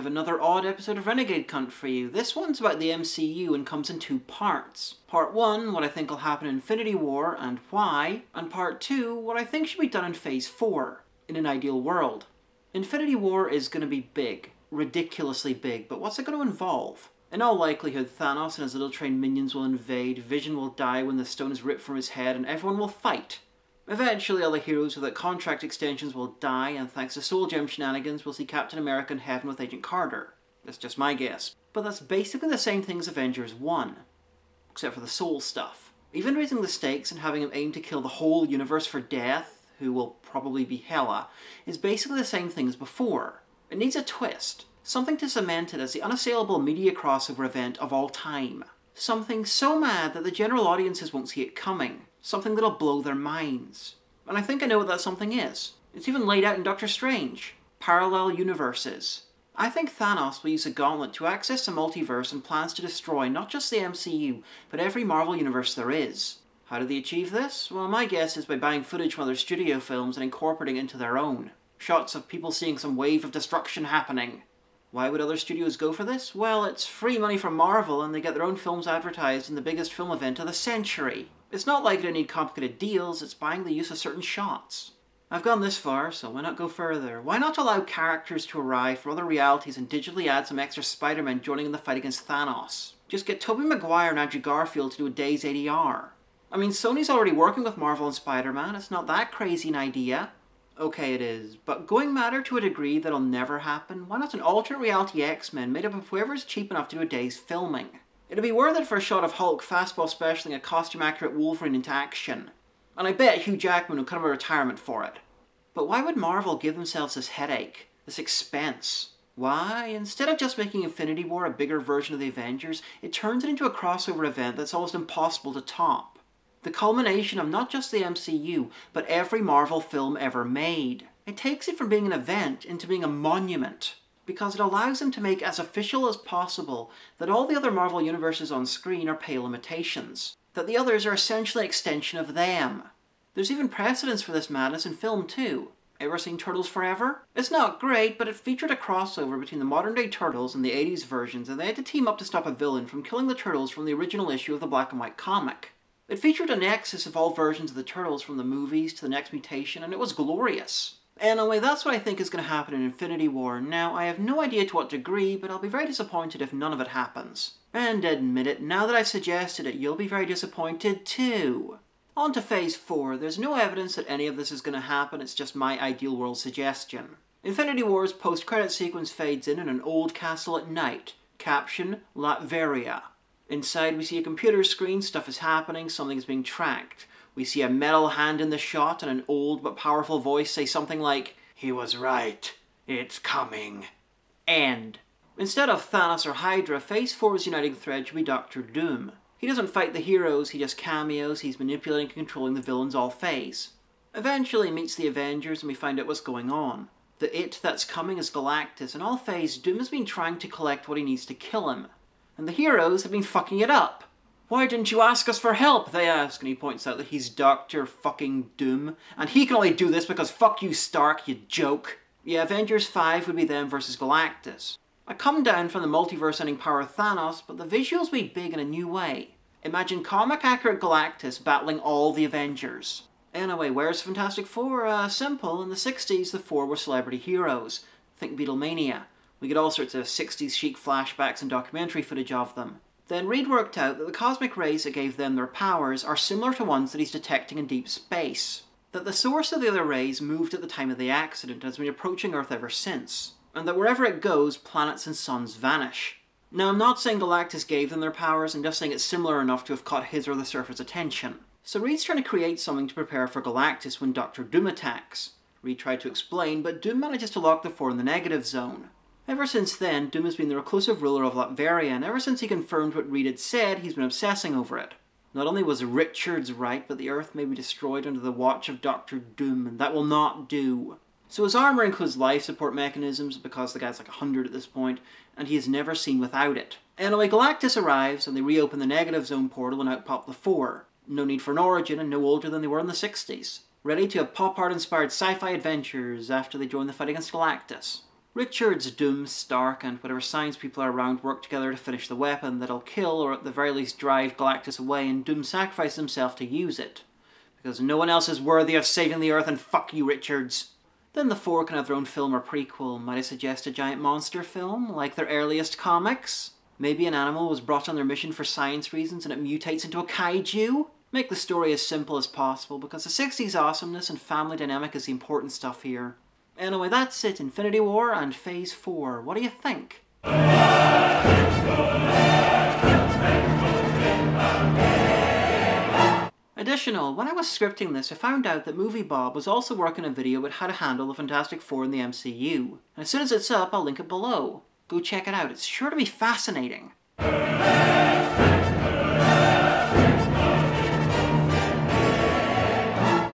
have another odd episode of Renegade Cunt for you. This one's about the MCU and comes in two parts. Part 1, what I think will happen in Infinity War and why, and Part 2, what I think should be done in Phase 4, in an ideal world. Infinity War is going to be big, ridiculously big, but what's it going to involve? In all likelihood, Thanos and his little trained minions will invade, Vision will die when the stone is ripped from his head, and everyone will fight. Eventually, all the heroes without contract extensions will die, and thanks to Soul Gem shenanigans, we'll see Captain America in heaven with Agent Carter. That's just my guess. But that's basically the same thing as Avengers 1, except for the soul stuff. Even raising the stakes and having him aim to kill the whole universe for death, who will probably be Hela, is basically the same thing as before. It needs a twist, something to cement it as the unassailable media crossover event of all time. Something so mad that the general audiences won't see it coming something that'll blow their minds. And I think I know what that something is. It's even laid out in Doctor Strange parallel universes. I think Thanos will use a gauntlet to access the multiverse and plans to destroy not just the MCU, but every Marvel universe there is. How do they achieve this? Well, my guess is by buying footage from other studio films and incorporating it into their own. Shots of people seeing some wave of destruction happening. Why would other studios go for this? Well, it's free money from Marvel and they get their own films advertised in the biggest film event of the century. It's not like they need complicated deals, it's buying the use of certain shots. I've gone this far, so why not go further? Why not allow characters to arrive from other realities and digitally add some extra Spider-Man joining in the fight against Thanos? Just get Tobey Maguire and Andrew Garfield to do a day's ADR. I mean, Sony's already working with Marvel and Spider-Man, it's not that crazy an idea. Okay, it is, but going matter to a degree that'll never happen, why not an alternate reality X-Men made up of whoever's cheap enough to do a day's filming? It'd be worth it for a shot of Hulk fastball specialing a costume-accurate Wolverine into action. And I bet Hugh Jackman would come of retirement for it. But why would Marvel give themselves this headache, this expense? Why, instead of just making Infinity War a bigger version of the Avengers, it turns it into a crossover event that's almost impossible to top. The culmination of not just the MCU, but every Marvel film ever made. It takes it from being an event into being a monument because it allows them to make as official as possible that all the other Marvel universes on screen are pale imitations, that the others are essentially extension of them. There's even precedence for this madness in film too. Ever seen Turtles Forever? It's not great, but it featured a crossover between the modern day Turtles and the 80s versions, and they had to team up to stop a villain from killing the Turtles from the original issue of the black and white comic. It featured a nexus of all versions of the Turtles from the movies to the next mutation, and it was glorious. Anyway, that's what I think is going to happen in Infinity War. Now, I have no idea to what degree, but I'll be very disappointed if none of it happens. And admit it, now that I've suggested it, you'll be very disappointed too. On to Phase 4. There's no evidence that any of this is going to happen, it's just my ideal world suggestion. Infinity War's post-credit sequence fades in in an old castle at night. Caption, Latveria. Inside we see a computer screen, stuff is happening, something is being tracked. We see a metal hand in the shot and an old but powerful voice say something like, He was right. It's coming. End. Instead of Thanos or Hydra, Phase 4's uniting thread should be Doctor Doom. He doesn't fight the heroes, he just cameos, he's manipulating and controlling the villains all phase. Eventually he meets the Avengers and we find out what's going on. The it that's coming is Galactus, and all phase Doom has been trying to collect what he needs to kill him. And the heroes have been fucking it up. Why didn't you ask us for help? They ask, and he points out that he's Doctor fucking Doom, and he can only do this because fuck you, Stark, you joke. Yeah, Avengers 5 would be them versus Galactus. I come down from the multiverse-ending power of Thanos, but the visuals be big in a new way. Imagine comic-accurate Galactus battling all the Avengers. Anyway, where's Fantastic Four? Uh, simple. In the 60s, the four were celebrity heroes. Think Beatlemania. We get all sorts of 60s chic flashbacks and documentary footage of them. Then Reed worked out that the cosmic rays that gave them their powers are similar to ones that he's detecting in deep space. That the source of the other rays moved at the time of the accident and has been approaching Earth ever since. And that wherever it goes, planets and suns vanish. Now, I'm not saying Galactus gave them their powers, I'm just saying it's similar enough to have caught his or the Surfer's attention. So Reed's trying to create something to prepare for Galactus when Doctor Doom attacks. Reed tried to explain, but Doom manages to lock the four in the negative zone. Ever since then, Doom has been the reclusive ruler of Latveria, and ever since he confirmed what Reed had said, he's been obsessing over it. Not only was Richards right, but the Earth may be destroyed under the watch of Doctor Doom, and that will not do. So his armor includes life support mechanisms, because the guy's like 100 at this point, and he is never seen without it. Anyway, Galactus arrives, and they reopen the negative zone portal and out pop the Four. No need for an origin, and no older than they were in the 60s. Ready to have pop art inspired sci fi adventures after they join the fight against Galactus. Richards, Doom, Stark, and whatever science people are around work together to finish the weapon that'll kill or at the very least drive Galactus away, and Doom sacrifices himself to use it. Because no one else is worthy of saving the Earth, and fuck you, Richards. Then the four can have their own film or prequel. Might I suggest a giant monster film, like their earliest comics? Maybe an animal was brought on their mission for science reasons and it mutates into a kaiju? Make the story as simple as possible because the 60s awesomeness and family dynamic is the important stuff here. Anyway, that's it. Infinity War and Phase 4. What do you think? Additional, when I was scripting this, I found out that Movie Bob was also working a video about how to handle the Fantastic Four in the MCU. And as soon as it's up, I'll link it below. Go check it out, it's sure to be fascinating.